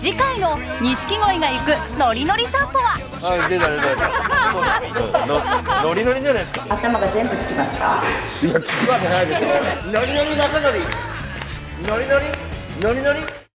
次回の錦鯉が行くノリノリ散歩は。あ出た出た。ノリノリじゃないですか。頭が全部つきますか？いやつくわけないでしょ。ノリノリ中ノリノリノリ？ノリノリ？